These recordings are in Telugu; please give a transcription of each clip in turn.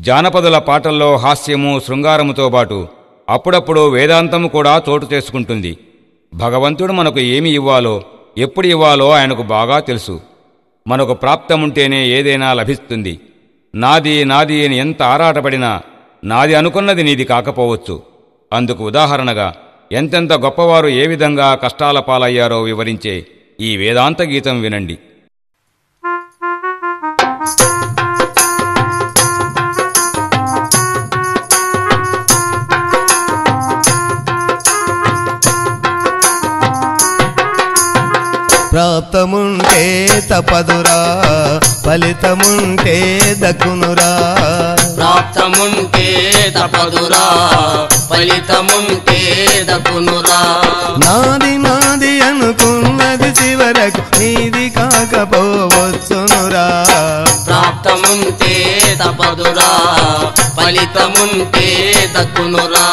జానపదుల పాటల్లో హాస్యము శృంగారముతో పాటు అప్పుడప్పుడు వేదాంతము కూడా చోటు చేసుకుంటుంది. భగవంతుడు మనకు ఏమి ఇవ్వాలో ఎప్పుడు ఇవ్వాలో ఆయనకు బాగా తెలుసు. మనకు ప్రాప్తముంటేనే ఏదైనా లభిస్తుంది. నాది నాది అని ఎంత ఆరాటపడినా నాది అనుకున్నది నీది కాకపోవచ్చు. అందుకు ఉదాహరణగా ఎంతెంత గొప్పవారు ఏ విధంగా కష్టాల పాలయ్యారో వివరించే ఈ వేదాంత గీతం వినండి. ప్రాప్తముంటే తపదురా ఫలితముంటే దక్కునురా. ప్రాప్తముంటే తపదురా ఫలితముంటే దక్కునురా. నాది నాది అనుకున్నది చివరకు నీది కాకపోవచ్చునురా. ప్రాప్తముంటే తపదురా ఫలితముంటే దక్కునురా.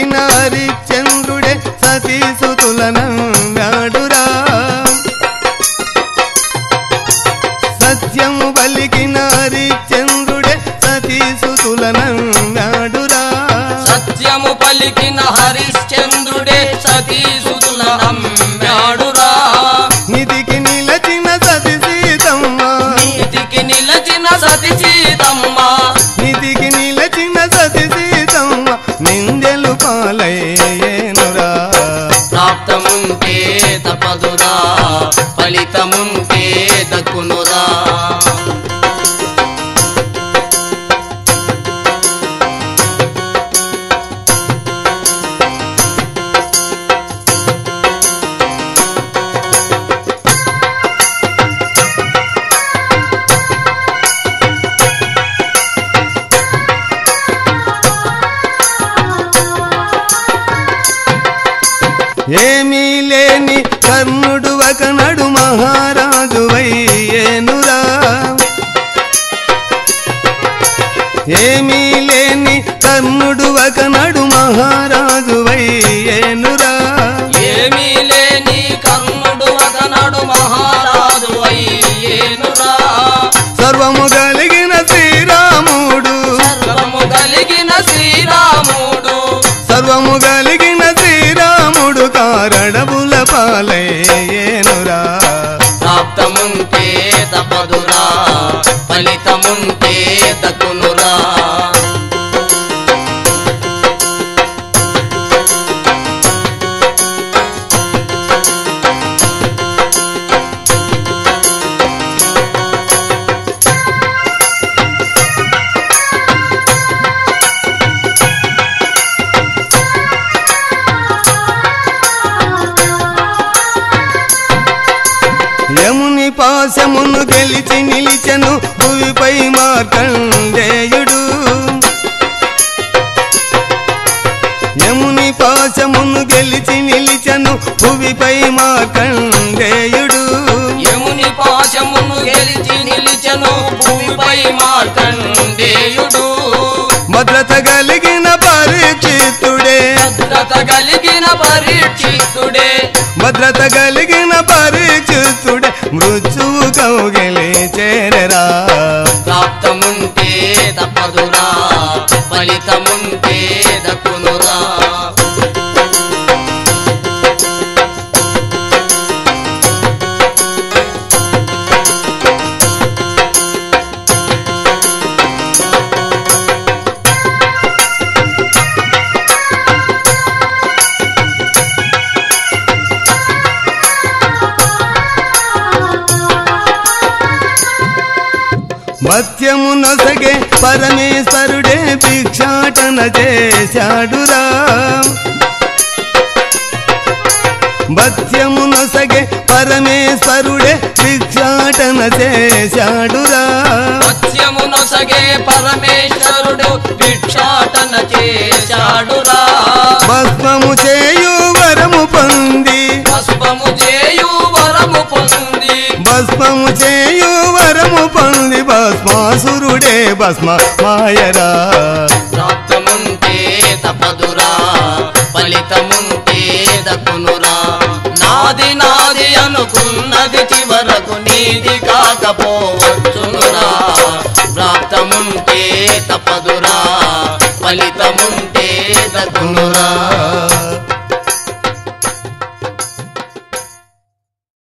బలికిన హరిశ్చంద్రుడే సతీసుతులనంగాడురా సత్యము బలికిన హరిశ్చంద్రుడే సతీసుతులనంగాడురా సత్యము పలికిన హరిశ్చంద్రుడే కర్ణుడు ఒకనడు మహారాజు ప్రాప్తముంటే తపదురా పాశమును గెలిచి నిలిచెను భూమిపై మార్కండేయుడు. యముని పాశమును గెలిచి నిలిచెను భూమిపై మార్కండేయుడు. యముని పాశమును గెలిచి నిలిచెను భూమిపై మార్కండేయుడు. భద్రత కలిగిన పరీక్షితుడే భద్రత కలిగిన పరీక్షితుడే భద్రత కలిగిన పరీక్షితుడే మృత్యువు తప్పదురా ఫలితముంటే దక్కు మత్యము నొసగే పరమేశ్వరుడే భిక్షాటన చేశాడురా. భత్యము నొసగే పరమేశ్వరుడే భిక్షాటన చేశాడురా. సత్యము నొసగే పరమేశ్వరుడు భిక్షాటన చేశాడురా. భస్మము చే భస్మ మాయరా. రాత్రముంటే తపదురా ఫలితముంటే దక్కునురా నాది నాది అనుకున్నది చివరకు నీది కాకపోవచ్చు.